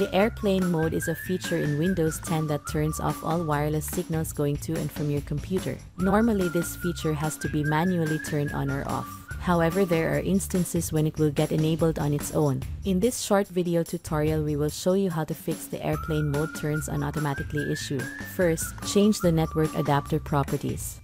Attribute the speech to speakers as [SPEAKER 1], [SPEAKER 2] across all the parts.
[SPEAKER 1] The airplane mode is a feature in Windows 10 that turns off all wireless signals going to and from your computer. Normally this feature has to be manually turned on or off. However, there are instances when it will get enabled on its own. In this short video tutorial, we will show you how to fix the airplane mode turns on automatically issue. First, change the network adapter properties.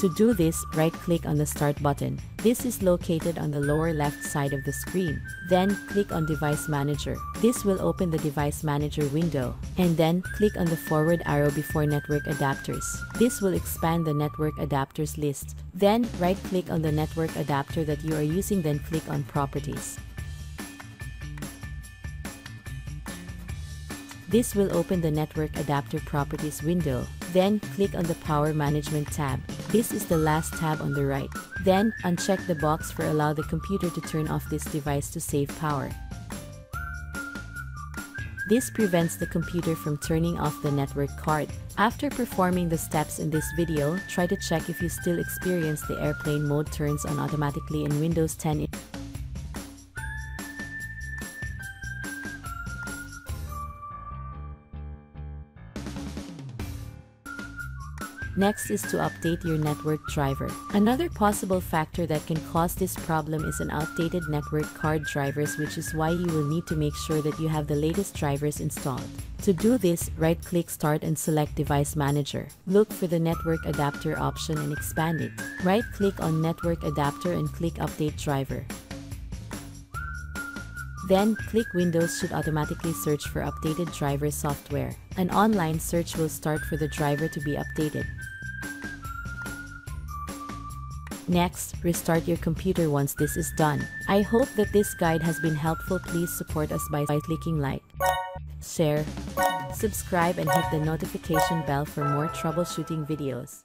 [SPEAKER 1] To do this, right-click on the Start button. This is located on the lower left side of the screen. Then, click on Device Manager. This will open the Device Manager window. And then, click on the forward arrow before Network Adapters. This will expand the Network Adapters list. Then, right-click on the network adapter that you are using then click on Properties. This will open the Network Adapter Properties window. Then, click on the Power Management tab. This is the last tab on the right. Then, uncheck the box for allow the computer to turn off this device to save power. This prevents the computer from turning off the network card. After performing the steps in this video, try to check if you still experience the airplane mode turns on automatically in Windows 10. Next is to update your network driver. Another possible factor that can cause this problem is an outdated network card drivers which is why you will need to make sure that you have the latest drivers installed. To do this, right-click Start and select Device Manager. Look for the Network Adapter option and expand it. Right-click on Network Adapter and click Update Driver. Then, click Windows should automatically search for updated driver software. An online search will start for the driver to be updated. Next, restart your computer once this is done. I hope that this guide has been helpful. Please support us by clicking like, share, subscribe and hit the notification bell for more troubleshooting videos.